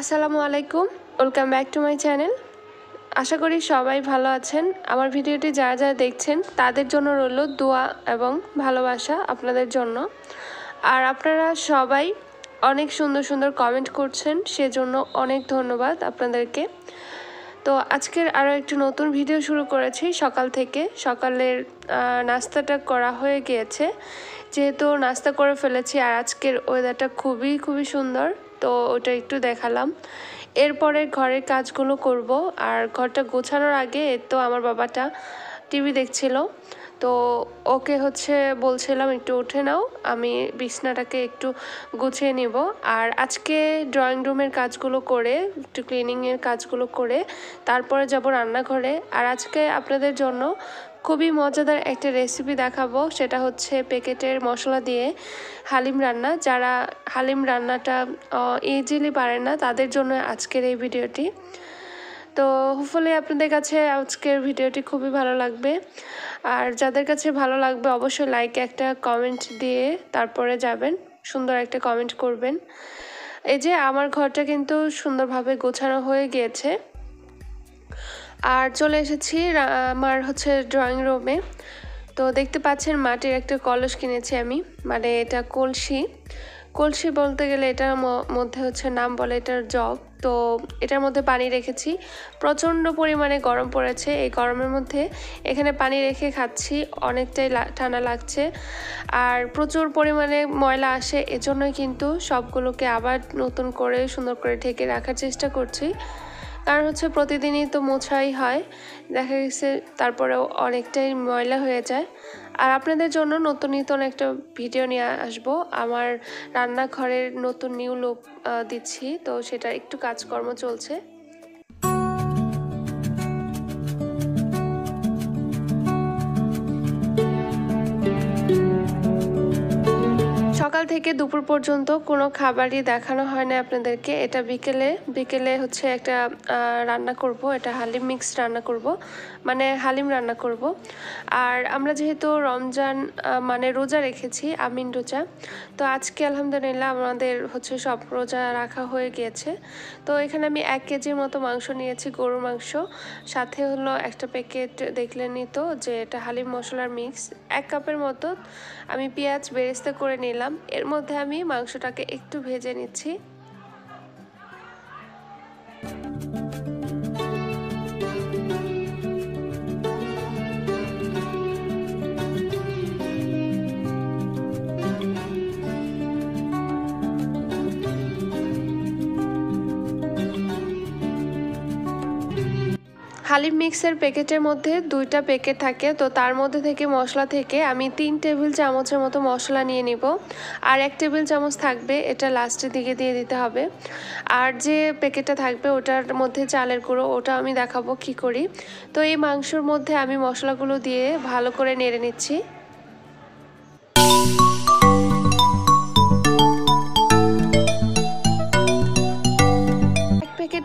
আসসালামু আলাইকুম welcome back to my channel আশা করি সবাই ভালো আছেন। আমার ভিডিওটি যারা যারা দেখছেন, তাদের জন্য রইল দোয়া এবং ভালোবাসা আপনাদের জন্য। আর আপনারা সবাই অনেক সুন্দর সুন্দর কমেন্ট করছেন, সেজন্য অনেক ধন্যবাদ আপনাদেরকে। তো আজকের আরও একটু নতুন ভিডিও শুরু করেছি। সকাল থেকে সকালের নাস্তাটা করা হয়ে গিয়েছে। যেহেতু নাস্তা করে ফেলেছি, আর আজকের ওয়েদারটা খুবই খুবই সুন্দর। তো ওটা একটু দেখালাম। এরপরে ঘরের কাজগুলো করব আর ঘরটা গোছানোর আগে তো আমার বাবাটা টিভি দেখছিল। তো ওকে হচ্ছে বলছিলাম একটু উঠে নাও, আমি বিছনাটাকে একটু গুছিয়ে নিব। আর আজকে ড্রয়িং রুমের কাজগুলো করে, একটু ক্লিনিংয়ের কাজগুলো করে, তারপরে যাব রান্নাঘরে। আর আজকে আপনাদের জন্য খুবই মজাদার একটা রেসিপি দেখাবো। সেটা হচ্ছে প্যাকেটের মশলা দিয়ে হালিম রান্না। যারা হালিম রান্নাটা ইজিলি পারে না, তাদের জন্য আজকের এই ভিডিওটি। তো হোপফুলি আপনাদের কাছে আজকের ভিডিওটি খুবই ভালো লাগবে। আর যাদের কাছে ভালো লাগবে, অবশ্যই লাইক একটা কমেন্ট দিয়ে তারপরে যাবেন। সুন্দর একটা কমেন্ট করবেন। এই যে, আমার ঘরটা কিন্তু সুন্দরভাবে গোছানো হয়ে গিয়েছে। আর চলে এসেছি আমার হচ্ছে ড্রয়িং রুমে তো দেখতে পাচ্ছেন মাটির একটা কলস কিনেছি আমি মানে এটা কলসি। কলসি বলতে গেলে এটার মধ্যে হচ্ছে নাম বলে এটার জগ তো এটার মধ্যে পানি রেখেছি। প্রচণ্ড পরিমাণে গরম পড়েছে। এই গরমের মধ্যে এখানে পানি রেখে খাচ্ছি, অনেকটাই ঠান্ডা লাগছে। আর প্রচুর পরিমাণে ময়লা আসে, এজন্যই কিন্তু সবগুলোকে আবার নতুন করে সুন্দর করে ঢেকে রাখার চেষ্টা করছি। কারণ হচ্ছে প্রতিদিনই তো মোছাই হয়। দেখা গেছে তারপরেও অনেকটাই ময়লা হয়ে যায়। আর আপনাদের জন্য নতুন নতুন একটা ভিডিও নিয়ে আসব। আমার রান্নাঘরের নতুন নিউ লোক দিচ্ছি। তো সেটা একটু কাজকর্ম চলছে। থেকে দুপুর পর্যন্ত কোনো খাবারই দেখানো হয় না আপনাদেরকে। এটা বিকেলে বিকেলে হচ্ছে একটা রান্না করব, এটা হালিম মিক্স রান্না করব মানে হালিম রান্না করব। আর আমরা যেহেতু রমজান মানে রোজা রেখেছি, আমিন রোজা, তো আজকে আলহামদুলিল্লাহ আমাদের হচ্ছে সব রোজা রাখা হয়ে গিয়েছে। তো এখানে আমি এক কেজির মতো মাংস নিয়েছি, গরুর মাংস। সাথে হলো একটা প্যাকেট দেখলেনই তো, যে এটা হালিম মশলার মিক্স। এক কাপের মতো আমি পেঁয়াজ বেরেস্তা করে নিলাম। এর মধ্যে আমি মাংসটাকে একটু ভেজে নিচ্ছি। হালিম মিক্সের প্যাকেটের মধ্যে দুইটা প্যাকেট থাকে, তো তার মধ্যে থেকে মশলা থেকে আমি তিন টেবিল চামচের মতো মশলা নিয়ে নিব। আর এক টেবিল চামচ থাকবে, এটা লাস্টের দিকে দিয়ে দিতে হবে। আর যে প্যাকেটটা থাকবে, ওটার মধ্যে চালের গুঁড়ো, ওটা আমি দেখাবো কি করি। তো এই মাংসর মধ্যে আমি মশলাগুলো দিয়ে ভালো করে নেড়ে নিচ্ছি।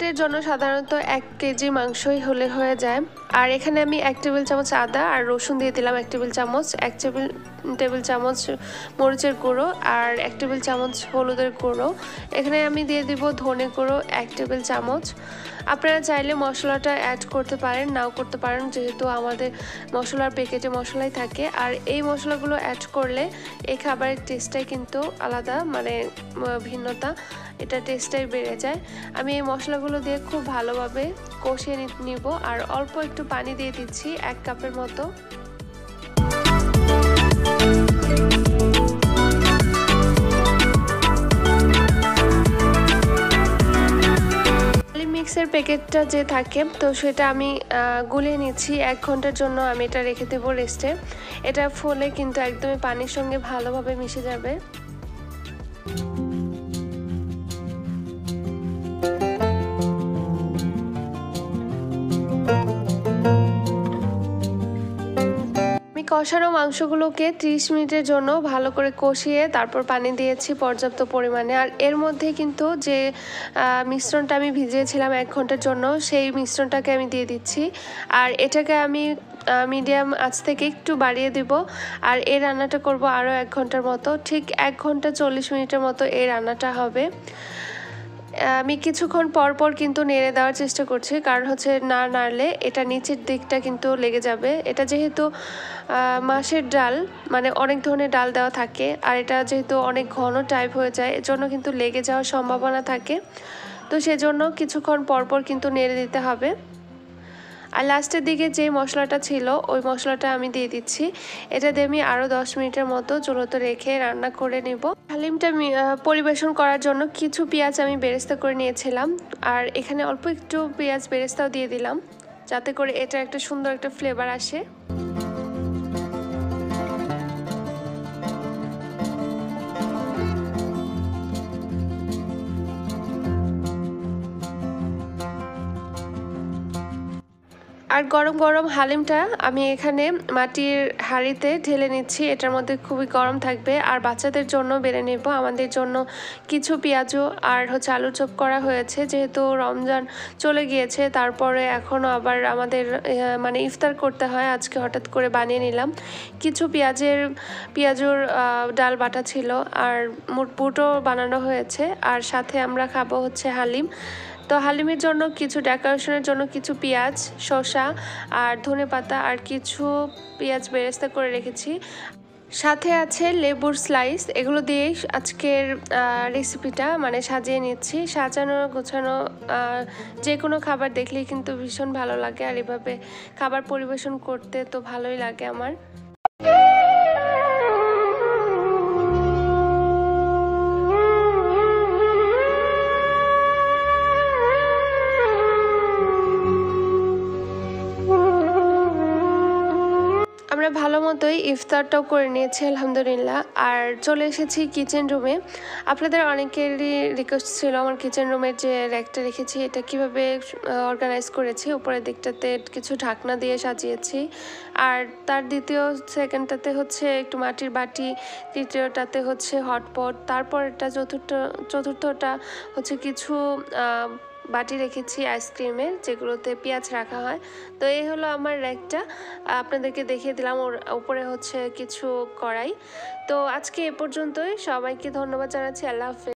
এক জন্য সাধারণত এক কেজি মাংসই হলে হয়ে যায়। আর এখানে আমি এক টেবিল চামচ আদা আর রসুন দিয়ে দিলাম এক টেবিল চামচ, এক টেবিল টেবিল চামচ মরিচের গুঁড়ো আর এক টেবিল চামচ হলুদের গুঁড়ো। এখানে আমি দিয়ে দিব ধনে গুঁড়ো এক টেবিল চামচ। আপনারা চাইলে মশলাটা অ্যাড করতে পারেন, নাও করতে পারেন, যেহেতু আমাদের মশলার প্যাকেটে মশলাই থাকে। আর এই মশলাগুলো অ্যাড করলে এই খাবারের টেস্টটাই কিন্তু আলাদা মানে ভিন্নতা। এটা টেস্টটাই বেড়ে যায়। আমি এই মশলাগুলো দিয়ে খুব ভালোভাবে কষিয়ে নিব আর অল্প একটু পানি দিয়ে দিচ্ছি এক কাপের মতো। মিক্সের প্যাকেটটা যে থাকে, তো সেটা আমি গুলিয়ে নিচ্ছি। এক ঘণ্টার জন্য আমি এটা রেখে দেবো রেস্টে এটা ফলে কিন্তু একদমই পানির সঙ্গে ভালোভাবে মিশে যাবে। কষানো মাংসগুলোকে 30 মিনিটের জন্য ভালো করে কষিয়ে তারপর পানি দিয়েছি পর্যাপ্ত পরিমাণে। আর এর মধ্যে কিন্তু যে মিশ্রণটা আমি ভিজিয়েছিলাম এক ঘণ্টার জন্য, সেই মিশ্রণটাকে আমি দিয়ে দিচ্ছি। আর এটাকে আমি মিডিয়াম আঁচ থেকে একটু বাড়িয়ে দিব। আর এই রান্নাটা করব আরও এক ঘণ্টার মতো। ঠিক এক ঘণ্টা চল্লিশ মিনিটের মতো এই রান্নাটা হবে। আমি কিছুক্ষণ পর পর কিন্তু নেড়ে দেওয়ার চেষ্টা করছি। কারণ হচ্ছে না নাড়লে এটা নিচের দিকটা কিন্তু লেগে যাবে। এটা যেহেতু মাসের ডাল মানে অনেক ধরনের ডাল দেওয়া থাকে। আর এটা যেহেতু অনেক ঘন টাইপ হয়ে যায় এর জন্য কিন্তু লেগে যাওয়ার সম্ভাবনা থাকে। তো সেজন্য কিছুক্ষণ পরপর কিন্তু নেড়ে দিতে হবে। আর লাস্টের দিকে যে মশলাটা ছিল, ওই মশলাটা আমি দিয়ে দিচ্ছি। এটা দিয়ে আমি আরও দশ মিনিটের মতো চুলোতে রেখে রান্না করে নেব। হালিমটা পরিবেশন করার জন্য কিছু পেঁয়াজ আমি বেরেস্তা করে নিয়েছিলাম। আর এখানে অল্প একটু পেঁয়াজ বেরেস্তাও দিয়ে দিলাম, যাতে করে এটা একটা সুন্দর একটা ফ্লেভার আসে। আর গরম গরম হালিমটা আমি এখানে মাটির হাঁড়িতে ঢেলে নিচ্ছি। এটার মধ্যে খুবই গরম থাকবে। আর বাচ্চাদের জন্য বেড়ে নেব। আমাদের জন্য কিছু পেঁয়াজও আর হচ্ছে আলু চপ করা হয়েছে। যেহেতু রমজান চলে গিয়েছে, তারপরে এখনও আবার আমাদের মানে ইফতার করতে হয়। আজকে হঠাৎ করে বানিয়ে নিলাম। কিছু পেঁয়াজের, পেঁয়াজুর ডাল বাটা ছিল। আর মুট বুটও বানানো হয়েছে। আর সাথে আমরা খাব হচ্ছে হালিম। তো হালিমের জন্য কিছু ডেকোরেশনের জন্য কিছু পেঁয়াজ, শসা আর ধনে পাতা আর কিছু পেঁয়াজ বেরেস্তা করে রেখেছি। সাথে আছে লেবুর স্লাইস এগুলো দিয়েই আজকের রেসিপিটা মানে সাজিয়ে নিচ্ছি। সাজানো, গোছানো যে কোনো খাবার দেখলেই কিন্তু ভীষণ ভালো লাগে আর এভাবে খাবার পরিবেশন করতে তো ভালোই লাগে আমরা। মতোই ইফতারটাও করে নিয়েছি, আলহামদুলিল্লাহ। আর চলে এসেছি কিচেন রুমে আপনাদের অনেকেরই রিকোয়েস্ট ছিল আমার কিচেন রুমের যে র্যাকটা রেখেছি, এটা কীভাবে অর্গানাইজ করেছি, উপরের দিকটাতে কিছু ঢাকনা দিয়ে সাজিয়েছি। আর তার দ্বিতীয় সেকেন্ডটাতে হচ্ছে একটু মাটির বাটি, তৃতীয়টাতে হচ্ছে হটপট তারপর এটা চতুর্থ, চতুর্থটা হচ্ছে কিছু বাটি রেখেছি আইসক্রিমের, যেগুলোতে পেঁয়াজ রাখা হয়। তো এই হলো আমার র্যাকটা। আপনাদেরকে দেখিয়ে দিলাম, ওর উপরে হচ্ছে কিছু কড়াই। তো আজকে এ পর্যন্তই। সবাইকে ধন্যবাদ জানাচ্ছি। আল্লাহ হাফেজ।